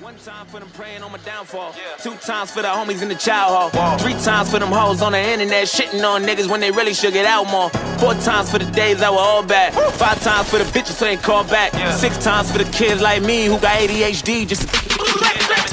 One time for them praying on my downfall. Two times for the homies in the child hall. Three times for them hoes on the internet shitting on niggas when they really should get out more. Four times for the days that were all bad. Five times for the bitches who ain't called back. Six times for the kids like me who got ADHD just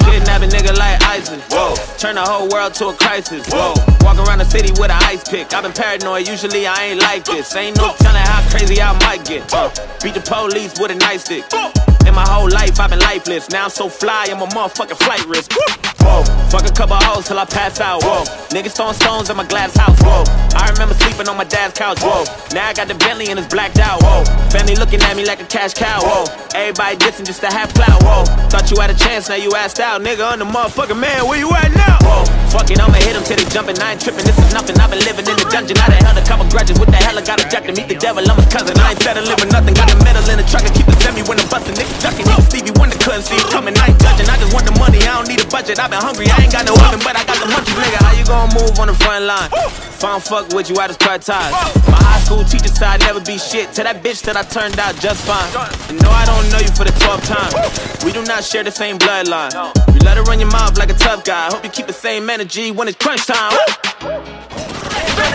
Kidnap a nigga like ISIS. Whoa. Turn the whole world to a crisis. Whoa. Walk around the city with an ice pick. I've been paranoid, usually I ain't like this. Ain't no telling how crazy I might get. Uh, beat the police with a nightstick. In my whole life, I've been lifeless. Now I'm so fly, I'm a motherfucking flight risk. Whoa. Fuck a couple hoes till I pass out. Whoa. Niggas throwing stones at my glass house. Whoa. I remember sleeping on my dad's couch. Whoa. Now I got the Bentley and it's blacked out. Whoa. Family looking at me like a cash cow. Whoa. Everybody dissing just to have clout. Whoa. Thought you had a chance, now you asked out. Nigga, I'm the motherfucking man. Where you at now? Whoa. Fuck it, I'ma hit him till they jumping. I ain't tripping. This is nothing. I've been living in the dungeon. I done held a couple grudges. What the hell? I got a jack to meet the devil. I'm his cousin. I ain't settling with nothing. Got a medal in the truck and keep the semi busting. Niggas ducking. Even Stevie Wonder couldn't see it coming. I ain't judging. I just want the money. I don't need a budget. I've been hungry. I ain't got no oven, but I got the munchies. Nigga, how you gonna move on the front line? If I don't fuck with you, I just cut ties. My high school teacher said I'd never be shit. To that bitch that I turned out just fine. And no, I don't know you for the 12th time. We do not share the same bloodline. You let her run your mouth like a tough guy. Hope you keep the same energy when it's crunch time.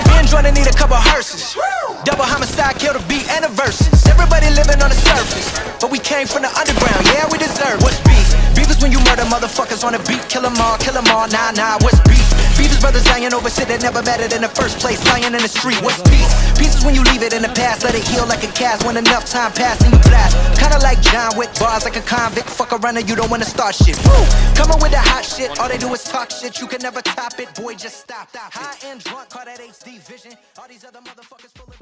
Me and need a couple hearses. Double homicide, kill the beat and the verses. Everybody living came from the underground. Yeah, we deserve what's beef. Beef is when you murder motherfuckers on the beat. Kill 'em all, kill 'em all. Nah, nah, what's beef? Beef is brothers dying over shit that never mattered in the first place. Lying in the street. What's peace? Peace is when you leave it in the past, let it heal like a cast. When enough time passes and you blast. Kinda like John Wick bars, like a convict. Fuck around and you don't wanna start shit. Woo! Coming with the hot shit, all they do is talk shit. You can never top it, boy. Just stop. High drunk, call that HD vision. All these other motherfuckers full of.